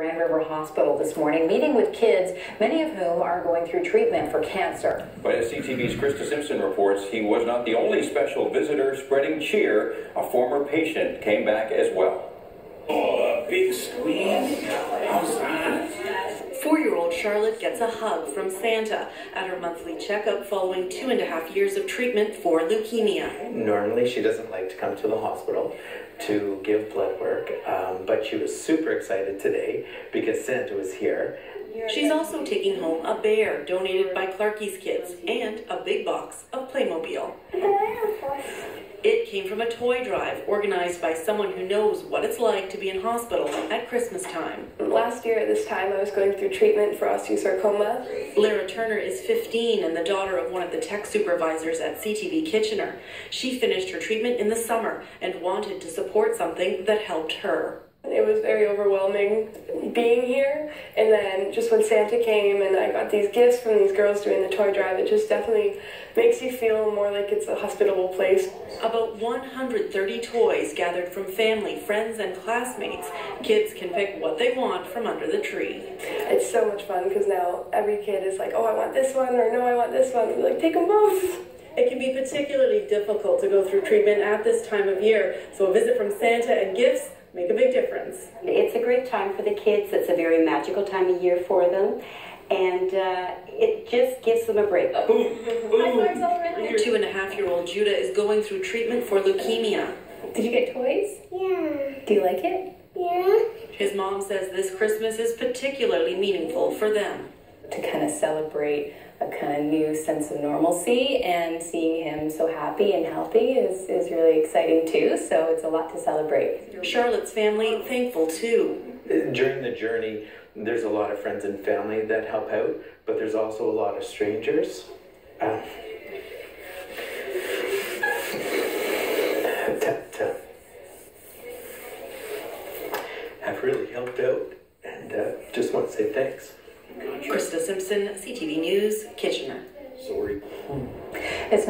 Grand River Hospital this morning, meeting with kids, many of whom are going through treatment for cancer. But as CTV's Krista Simpson reports, he was not the only special visitor spreading cheer. A former patient came back as well. Charlotte gets a hug from Santa at her monthly checkup following two and a half years of treatment for leukemia. Normally, she doesn't like to come to the hospital to give blood work, um, but she was super excited today because Santa was here. She's also taking home a bear donated by Clarkie's kids and a big box of Playmobil. It came from a toy drive organized by someone who knows what it's like to be in hospital at Christmas time. Last year at this time, I was going through treatment for osteosarcoma. Lara Turner is 15 and the daughter of one of the tech supervisors at CTV Kitchener. She finished her treatment in the summer and wanted to support something that helped her. It was very overwhelming being here, and then just when Santa came and I got these gifts from these girls doing the toy drive, it just definitely makes you feel more like it's a hospitable place. About 130 toys gathered from family, friends, and classmates. Kids can pick what they want from under the tree. It's so much fun because now every kid is like, oh, I want this one, or no, I want this one. We're like, take them both. It can be particularly difficult to go through treatment at this time of year, so a visit from Santa and gifts make a big difference. It's a great time for the kids. It's a very magical time of year for them. And uh, it just gives them a break. Boom, boom. Two and a half year old Judah is going through treatment for leukemia. Did you get toys? Yeah. Do you like it? Yeah. His mom says this Christmas is particularly meaningful for them. To kind of celebrate a kind of new sense of normalcy and seeing him so happy and healthy is, is really exciting too. So it's a lot to celebrate. Charlotte's family thankful too. During the journey, there's a lot of friends and family that help out, but there's also a lot of strangers. Uh, that uh, have really helped out, and uh, just want to say thanks. Krista Simpson, CTV News, Kitchener. Sorry. It's